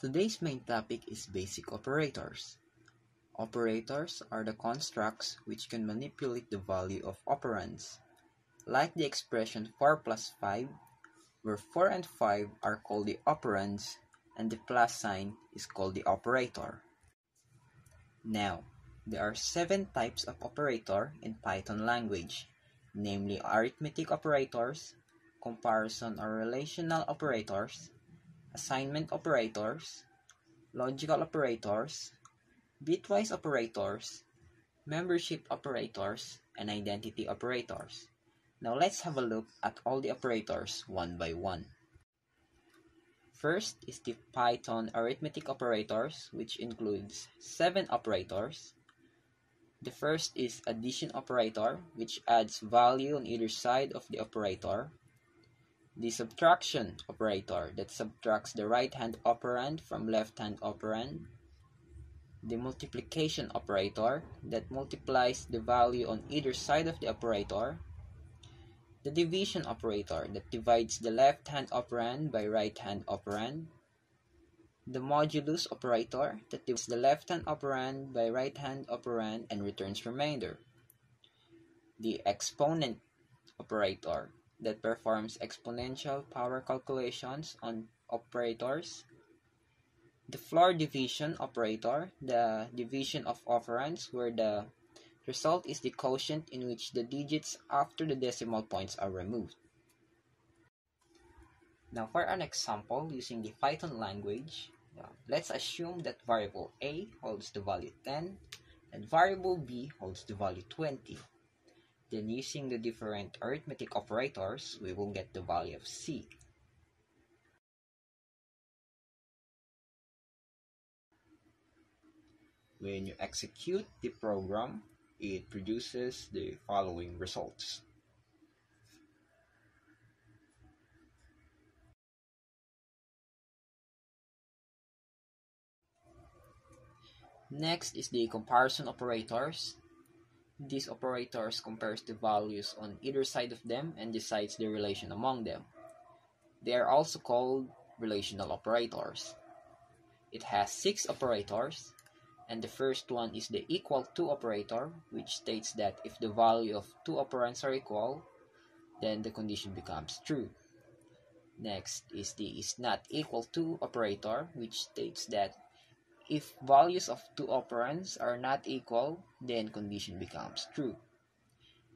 Today's main topic is basic operators. Operators are the constructs which can manipulate the value of operands, like the expression 4 plus 5, where 4 and 5 are called the operands and the plus sign is called the operator. Now, there are seven types of operator in Python language, namely arithmetic operators, comparison or relational operators, assignment operators, logical operators, bitwise operators, membership operators, and identity operators. Now let's have a look at all the operators one by one. First is the Python arithmetic operators, which includes seven operators. The first is addition operator, which adds value on either side of the operator. The subtraction operator that subtracts the right-hand operand from left-hand operand. The multiplication operator that multiplies the value on either side of the operator. The division operator that divides the left-hand operand by right-hand operand. The modulus operator that divides the left-hand operand by right-hand operand and returns remainder. The exponent operator that performs exponential power calculations on operators. The floor division operator, the division of operands where the result is the quotient in which the digits after the decimal points are removed. Now for an example using the Python language, let's assume that variable a holds the value 10 and variable b holds the value 20. Then using the different arithmetic operators, we will get the value of c. When you execute the program, it produces the following results. Next is the comparison operators. These operators compares the values on either side of them and decides the relation among them. They are also called relational operators. It has six operators, and the first one is the equal to operator, which states that if the value of two operands are equal, then the condition becomes true. Next is the is not equal to operator, which states that if values of two operands are not equal, then condition becomes true.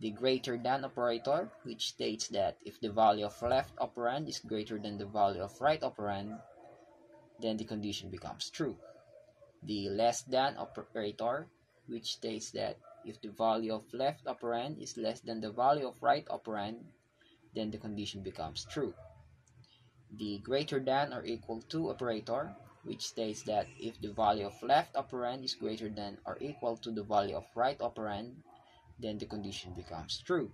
The greater than operator, which states that if the value of left operand is greater than the value of right operand, then the condition becomes true. The less than operator, which states that if the value of left operand is less than the value of right operand, then the condition becomes true. The greater than or equal to operator, which states that if the value of left operand is greater than or equal to the value of right operand, then the condition becomes true.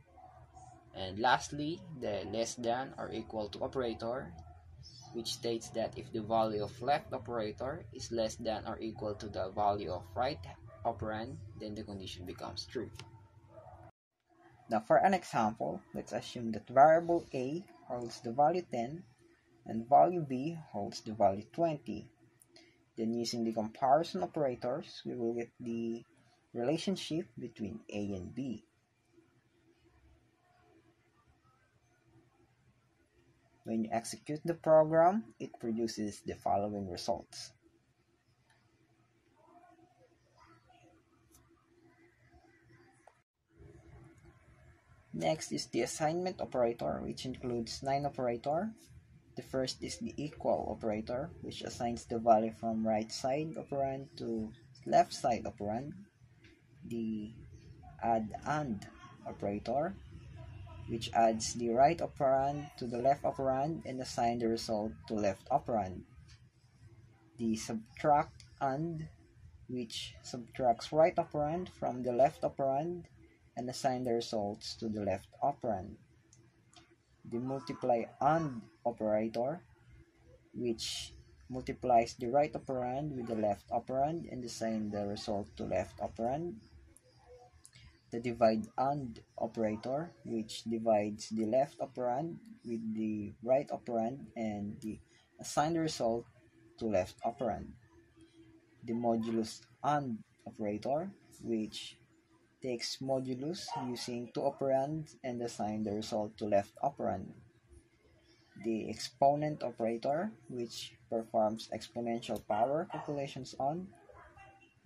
And lastly, the less than or equal to operator, which states that if the value of left operator is less than or equal to the value of right operand, then the condition becomes true. Now for an example, let's assume that variable a holds the value 10 and value b holds the value 20. Then using the comparison operators, we will get the relationship between A and B. When you execute the program, it produces the following results. Next is the assignment operator, which includes 9 operator, the first is the equal operator, which assigns the value from right side operand to left side operand. The add and operator, which adds the right operand to the left operand and assign the result to left operand. The subtract and, which subtracts right operand from the left operand and assign the results to the left operand the multiply AND operator, which multiplies the right operand with the left operand and assign the result to left operand. The divide AND operator, which divides the left operand with the right operand and the assign the result to left operand. The modulus AND operator, which takes modulus using two operands and assign the result to left operand. The exponent operator, which performs exponential power calculations on.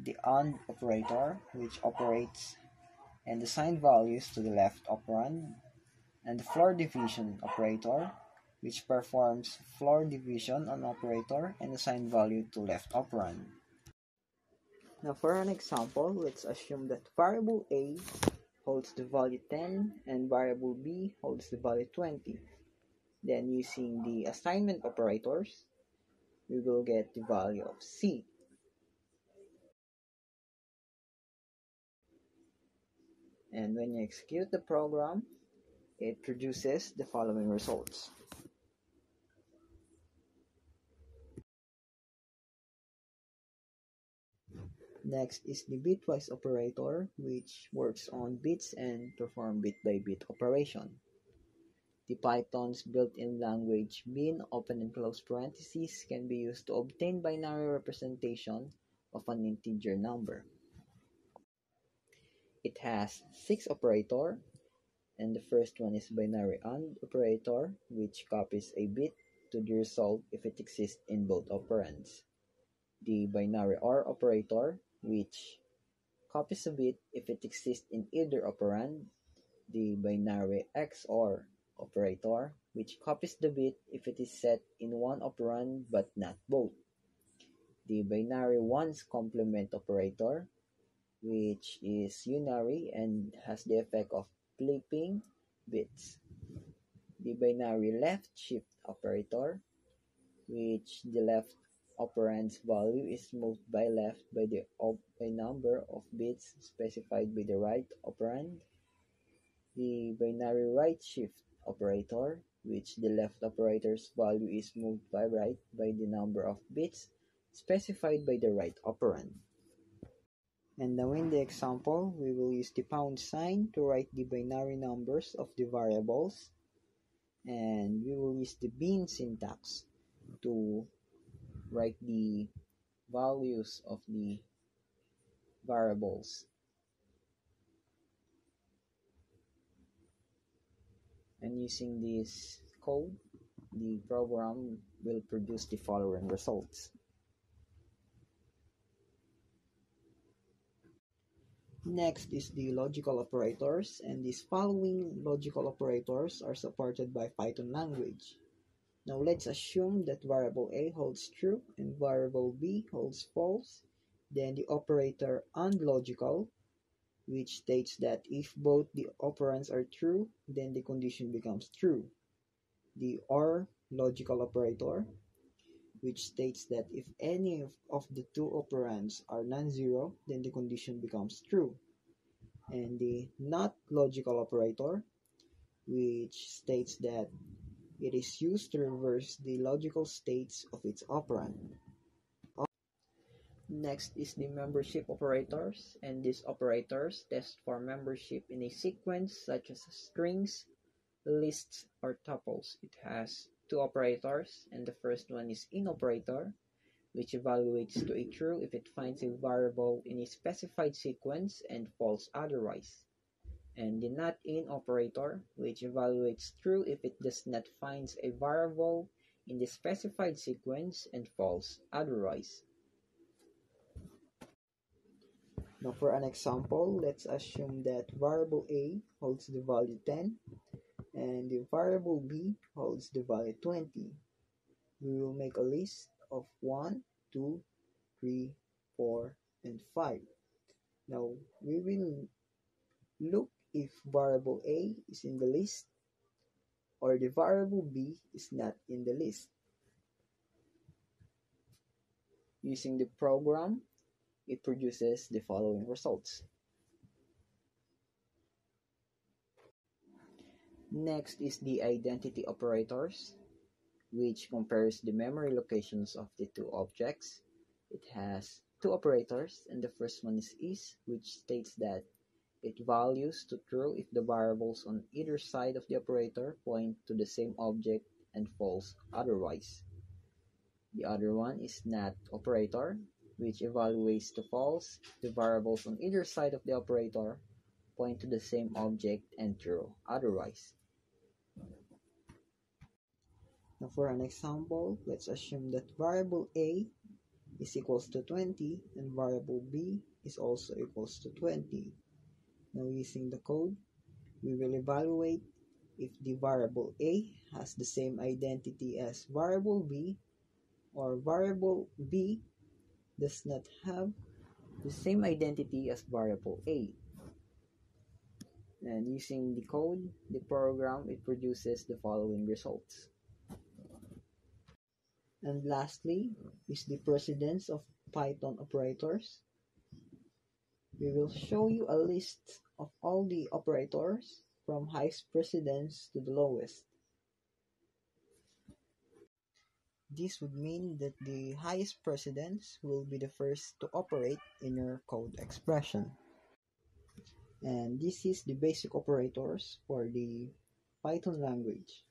The AND operator, which operates and assign values to the left operand. And the floor division operator, which performs floor division on operator and assign value to left operand. Now for an example, let's assume that variable a holds the value 10 and variable b holds the value 20. Then using the assignment operators, we will get the value of c. And when you execute the program, it produces the following results. Next is the bitwise operator, which works on bits and perform bit-by-bit -bit operation. The Python's built-in language bin open and close parentheses can be used to obtain binary representation of an integer number. It has six operator, and the first one is binary AND operator, which copies a bit to the result if it exists in both operands. The binary OR operator, which copies a bit if it exists in either operand, the binary XOR operator, which copies the bit if it is set in one operand but not both. The binary ones complement operator, which is unary and has the effect of flipping bits. The binary left shift operator, which the left operand's value is moved by left by the by number of bits specified by the right operand. The binary right shift operator, which the left operator's value is moved by right by the number of bits specified by the right operand. And now in the example, we will use the pound sign to write the binary numbers of the variables. And we will use the bin syntax to write the values of the variables. And using this code, the program will produce the following results. Next is the logical operators, and these following logical operators are supported by Python language. Now let's assume that variable a holds true and variable b holds false. Then the operator AND logical, which states that if both the operands are true, then the condition becomes true. The OR logical operator, which states that if any of the two operands are non-zero, then the condition becomes true. And the NOT logical operator, which states that it is used to reverse the logical states of its operand. Next is the membership operators, and these operators test for membership in a sequence such as strings, lists, or tuples. It has two operators, and the first one is in operator, which evaluates to a true if it finds a variable in a specified sequence and false otherwise and the not in operator, which evaluates true if it does not find a variable in the specified sequence and false otherwise. Now for an example, let's assume that variable a holds the value 10 and the variable b holds the value 20. We will make a list of 1, 2, 3, 4, and 5. Now we will look if variable a is in the list or the variable b is not in the list. Using the program, it produces the following results. Next is the identity operators, which compares the memory locations of the two objects. It has two operators, and the first one is is, which states that it values to true if the variables on either side of the operator point to the same object and false otherwise. The other one is NOT operator, which evaluates the false. The variables on either side of the operator point to the same object and true otherwise. Now for an example, let's assume that variable a is equals to 20 and variable b is also equals to 20. Now using the code, we will evaluate if the variable a has the same identity as variable b or variable b does not have the same identity as variable a. And using the code, the program, it produces the following results. And lastly is the precedence of Python operators. We will show you a list of all the operators from highest precedence to the lowest. This would mean that the highest precedence will be the first to operate in your code expression. And this is the basic operators for the Python language.